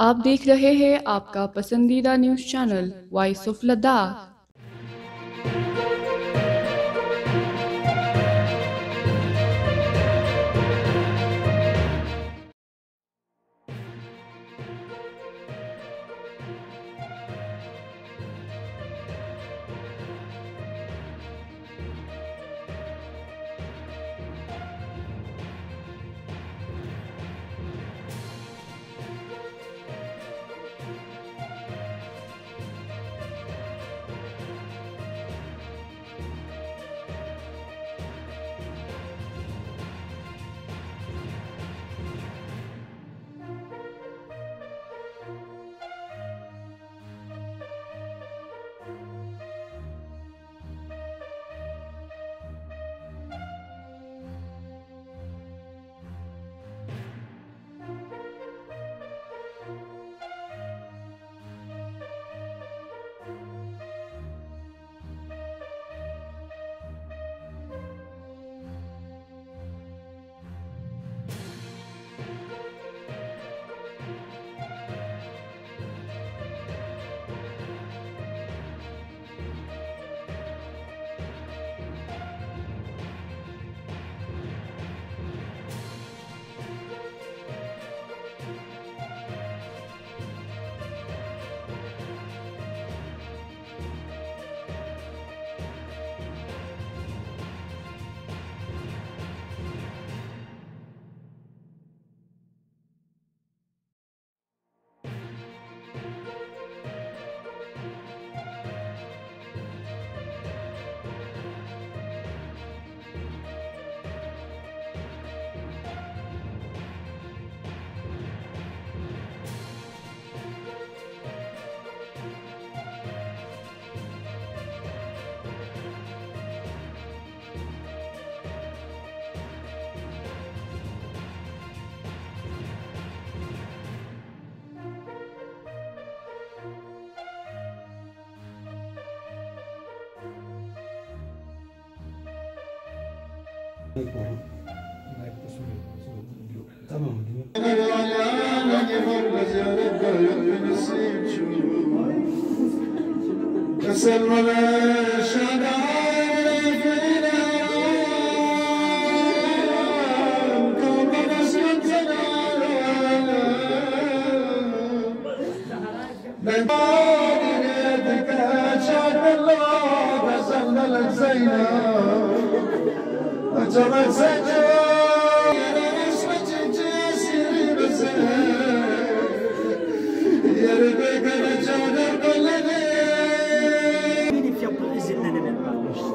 آپ دیکھ رہے ہیں آپ کا پسندیدہ news channel voice of Ladakh تمام أنا نفرز يا رب يا نسيم شو تسلم ولا شدائد Bye. Jai Jai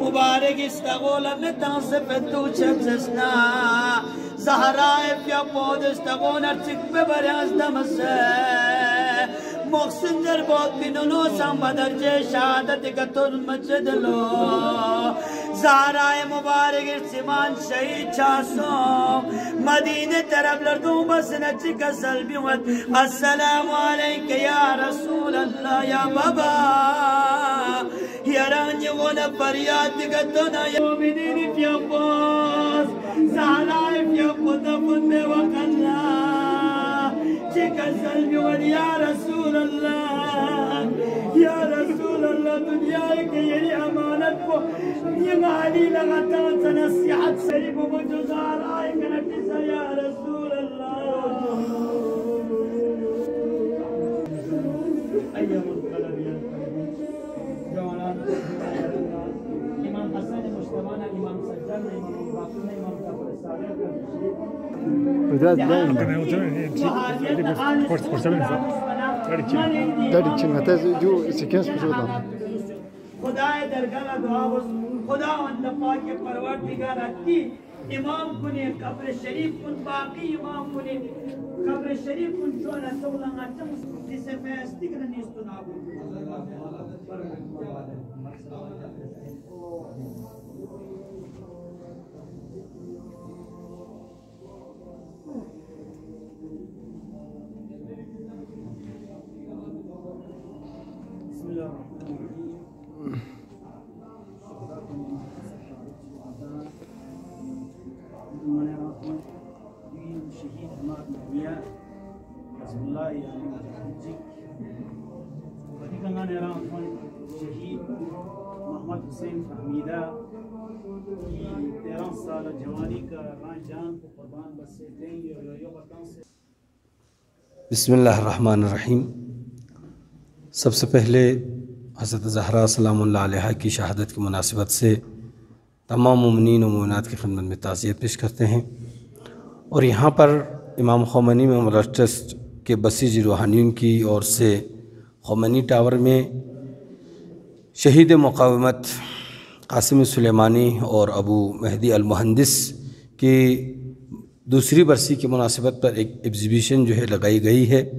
mübarek istagola metan sepettu çetsesna Zahra في بود استغون ارتك ببرز دمسه محسن در بود بینونو سم بدرجه شهادت کتر مجد لو۔ زهراء مبارک ارسمان شهید چاسو مدینه طرف لردون بس نچی کسل بیوت السلام علیک یا رسول اللہ، یا بابا۔ يراني وأنا فرياتي قدنا يا مؤمنين في عباس زعلان في عباس فن وقنا شك الزلم يا رسول الله يا رسول الله دنياك يلي امانتك يا علي لغتان تنصيحة سريب خدای درگاہ دعا بس خدا پاک پروردگار اتی امام کنے قبر شریف کن باقی امام کنے قبر شریف کن چونا تولا اچم جسے فیستی کرنے نیستو نابو حزب الله يعني محمد حسين فهميدا qui تیرہ سال جوانی کا ران جان کو قربان بسے دیں یہ بسم اللہ الرحمن الرحیم۔ سب سے پہلے حضرت زہرا سلام اللہ علیہ کی شہادت کی مناسبت سے تمام ممنین و مومنات کی خدمت میں تعزیت پیش کرتے ہیں۔ اور یہاں پر امام خومنی میں ٹرسٹ کے بسیج روحانیون کی اور سے خومنی ٹاور میں شہید مقاومت قاسم سلیمانی اور ابو مہدی المہندس کی دوسری برسی کی مناسبت پر ایک ایگزیبیشن جو ہے لگائی گئی ہے،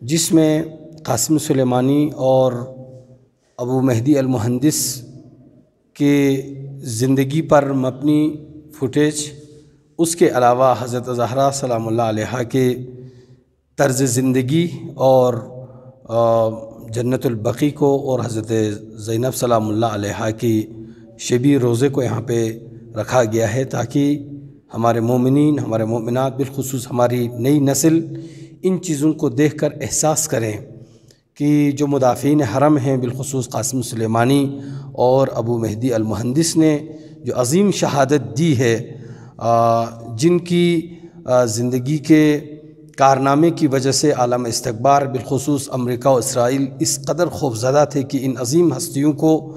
جس میں قاسم سلیمانی اور ابو مہدی المہندس کے زندگی پر مبنی فوٹیج اس کے علاوہ حضرت زہرا سلام اللہ علیہ کے طرز زندگی اور جنت البقی کو اور حضرت زینب سلام اللہ علیہ کی شبی روزے کو یہاں پہ رکھا گیا ہے تاکہ ہمارے مومنین، ہمارے مومنات بالخصوص، ہماری نئی نسل ان چیزوں کو دیکھ کر احساس کریں کہ جو مدافعین حرم ہیں بالخصوص قاسم سلیمانی اور ابو مہدی المہندس نے جو عظیم شہادت دی ہے جن کی زندگی کے کارنامے کی وجہ سے عالم استقبار بالخصوص امریکہ و اسرائیل اس قدر خوفزدہ تھے کہ ان عظیم ہستیوں کو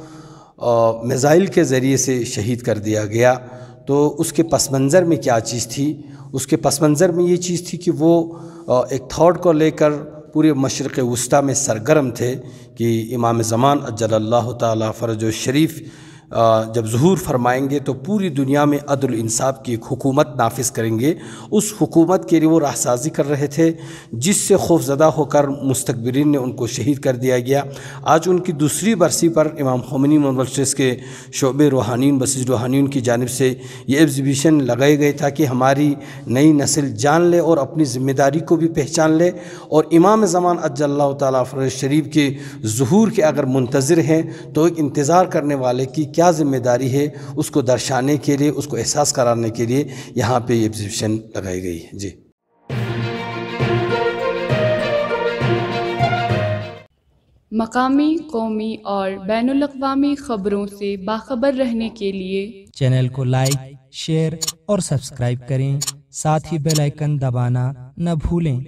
میزائل کے ذریعے سے شہید کر دیا گیا۔ تو اس کے پس منظر میں کیا چیز تھی؟ اس کے پس منظر میں یہ چیز تھی کہ وہ ایک تھاٹ کو لے کر پورے مشرق وسطیٰ میں سرگرم تھے کہ امام زمان اجل اللہ تعالیٰ فرج و شریف جب ظہور فرمائیں گے تو پوری دنیا میں عدل انصاف کی ایک حکومت نافذ کریں گے۔ اس حکومت کے لیے وہ راہ سازی کر رہے تھے، جس سے خوف زدہ ہو کر مستقبرین نے ان کو شہید کر دیا گیا۔ آج ان کی دوسری برسی پر امام خمنی مولس کے شعبے روحانین بسیج روحانین کی جانب سے یہ ایگزیبیشن لگائے گئے تاکہ ہماری نئی نسل جان لے اور اپنی ذمہ داری کو بھی پہچان لے۔ اور امام زمان اج اللہ تعالیٰ فرض شریف کے ظہور کے اگر منتظر ہیں تو ایک انتظار کرنے والے کی کیا کیا ذمہ داری ہے اس کو درشانے کے لیے اس کو احساس کرانے کے لیے یہاں پہ یہ ایگزیبیشن لگائی گئی ہے۔ جی۔ مقامی قومی اور بین الاقوامی خبروں سے باخبر رہنے کے لیے چینل کو لائک شیئر اور سبسکرائب کریں۔ ساتھ ہی بیل آئیکن دبانا نہ بھولیں۔